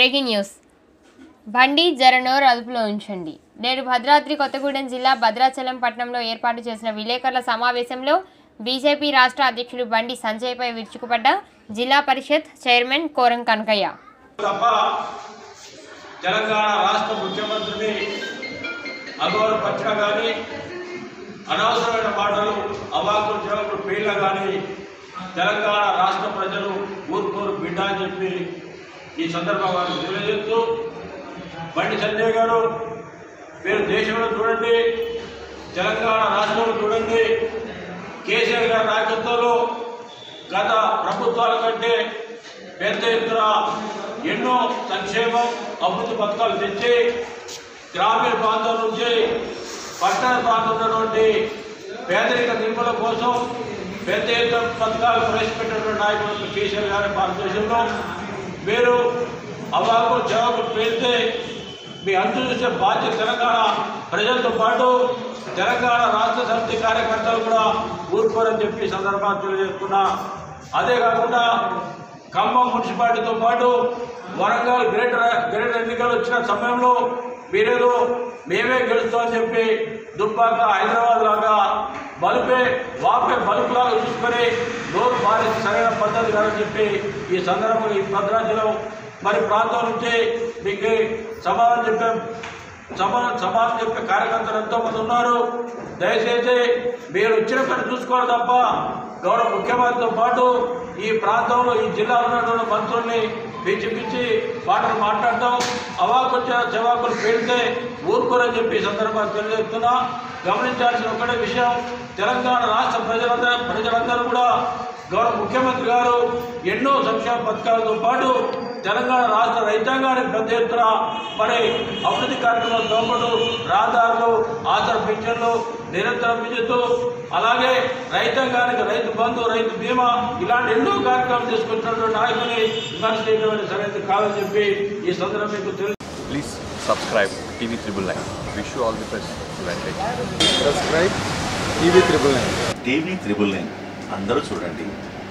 Breaking news. బండి జరనోర్ అదుపులో ఉంచండి. నేడు భద్రాద్రి కొత్తగూడెం జిల్లా భద్రాచలం పట్టణంలో ఏర్పాటు చేసిన విలేకరుల సమావేశంలో బీజేపీ రాష్ట్ర అధ్యక్షుడు బండి సంజయ్పై విరుచుకుపడ్డ జిల్లా పరిషత్ చైర్మన్ కోరం కనకయ్య. తెలంగాణ రాష్ట్ర ముఖ్యమంత్రిని అగౌరవపరచడం కానీ అనవసరమైన మాటలు అవాకులు చెవకులు పేర్ల కానీ తెలంగాణ రాష్ట్ర ప్రజలు ఊరుకోరు బిడ్డ అని చెప్పి ఈ సందర్భంగా తెలియజేస్తూ బండి సంజయ్ గారు మీరు దేశంలో చూడండి తెలంగాణ రాష్ట్రంలో చూడండి కేసీఆర్ గారి నాయకత్వంలో గత ప్రభుత్వాల కంటే పెద్ద ఎత్తున ఎన్నో సంక్షేమం అభివృద్ధి పథకాలు తెచ్చి గ్రామీణ ప్రాంతం నుంచి పట్టణ ప్రాంతం ఉన్నటువంటి పేదరిక నింపుల కోసం పెద్ద ఎత్తున పథకాలు ప్రవేశపెట్టినటువంటి నాయకులు కేసీఆర్ గారి భారతదేశంలో. మీరు అవాకు జవాబు పెడితే మీ అంతు చూసే బాధ్యత తెలంగాణ ప్రజలతో పాటు తెలంగాణ రాష్ట్ర సమితి కార్యకర్తలు కూడా ఊరుకోరని చెప్పి సందర్భాన్ని తెలియజేస్తున్నా. అదే కాకుండా ఖమ్మం మున్సిపాలిటీతో పాటు వరంగల్ గ్రేటర్ గ్రేటర్ ఎన్నికలు వచ్చిన సమయంలో మీరేదో మేమే గెలుస్తామని చెప్పి దుబ్బాక హైదరాబాద్ లాగా బలుపే వాపే బలుపులాగా సరైన చెప్పి ఈ సందర్భంగా ఈ భద్రాచలం మరి ప్రాంతం నుంచి మీకు సమాధానం చెప్పే. సమాధానం సమాధానం చెప్పే కార్యకర్తలు ఎంతోమంది ఉన్నారు. దయచేసి మీరు వచ్చిన పని చూసుకోవాలి తప్ప గౌరవ ముఖ్యమంత్రితో పాటు ఈ ప్రాంతంలో ఈ జిల్లాలో ఉన్నటువంటి మంత్రుల్ని పిచ్చి పిచ్చి మాటలు మాట్లాడటం అవాకొచ్చే జవాకులు పెడితే ఊరుకోరని చెప్పి ఈ సందర్భాన్ని తెలియజేస్తున్నా. గమనించాల్సిన ఒకటే విషయం తెలంగాణ రాష్ట్ర ప్రజలందరూ ప్రజలందరూ కూడా గౌరవ ముఖ్యమంత్రి గారు ఎన్నో సంక్షేమ పథకాలతో పాటు తెలంగాణ రాష్ట్ర రైతాంగానికి పెద్ద ఎత్తున మరి అభివృద్ధి కార్యక్రమాలు తోపడు రహదారులు ఆసర పింఛన్లు నిరంతరం విద్యుత్తు అలాగే రైతాంగానికి రైతు బంధు రైతు బీమా ఇలాంటి ఎన్నో కార్యక్రమాలు తీసుకొచ్చినటువంటి నాయకుని విమర్శ చేయడం సరైనది కాదని చెప్పి ఈ సందర్భం మీకు తెలుసు TV Triple Nine. Wish you all the best. Advantage. Subscribe TV triple nine TV triple nine అందరూ చూడండి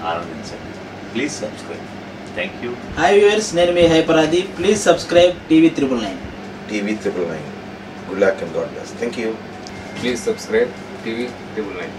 ఆనందించండి please subscribe thank you hi viewers నేను మీ Hyper Aadi please subscribe TV triple nine TV triple nine. Good luck and God bless. Thank you. Please subscribe TV triple nine